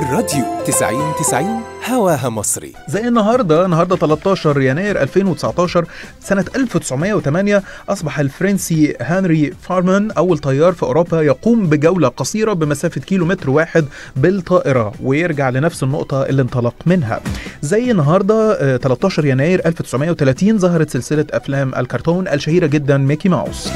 الراديو 90 90 هواها مصري. زي النهارده النهارده 13 يناير 2019 سنة 1908 أصبح الفرنسي هنري فارمان أول طيار في أوروبا يقوم بجولة قصيرة بمسافة كيلو متر واحد بالطائرة ويرجع لنفس النقطة اللي انطلق منها. زي النهارده آه، 13 يناير 1930 ظهرت سلسلة أفلام الكرتون الشهيرة جدا ميكي ماوس.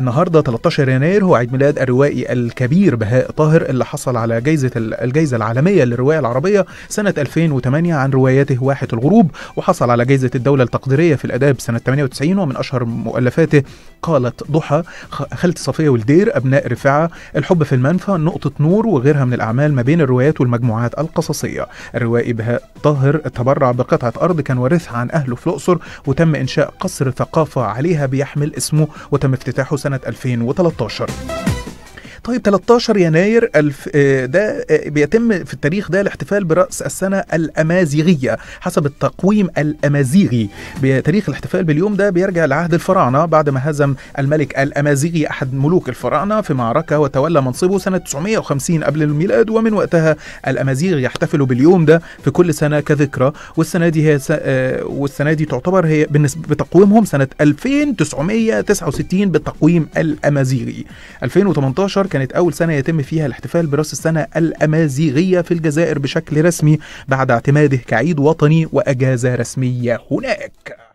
النهارده 13 يناير هو عيد ميلاد الروائي الكبير بهاء طاهر اللي حصل على جائزة ال- الجائزة العالمية للرواية العربية سنة 2008 عن رواياته واحة الغروب وحصل على جائزة الدولة التقديرية في الآداب سنة 98 ومن أشهر مؤلفاته قالت ضحى خ- خالتي صفية والدير أبناء رفاعة الحب في المنفى نقطة نور وغيرها من الأعمال ما بين الروايات والمجموعات القصصية. الروائي بهاء طاهر تبرع بقطعة أرض كان وارثها عن أهله في الأقصر وتم إنشاء قصر ثقافة عليها بيحمل اسمه وتم افتتاحه سنة 2013 طيب 13 يناير ألف آه، ده آه، بيتم في التاريخ ده الاحتفال برأس السنة الأمازيغية حسب التقويم الأمازيغي. بتاريخ الاحتفال باليوم ده بيرجع لعهد الفراعنة. بعد ما هزم الملك الأمازيغي أحد ملوك الفراعنة في معركة وتولى منصبه سنة 950 قبل الميلاد ومن وقتها الأمازيغ يحتفلوا باليوم ده في كل سنة كذكرى. والسنة دي هي س... آه، والسنة دي تعتبر هي بالنسبة بتقويمهم سنة 2969 بالتقويم الأمازيغي. 2018 كانت أول سنة يتم فيها الاحتفال برأس السنة الأمازيغية في الجزائر بشكل رسمي بعد اعتماده كعيد وطني وأجازة رسمية هناك.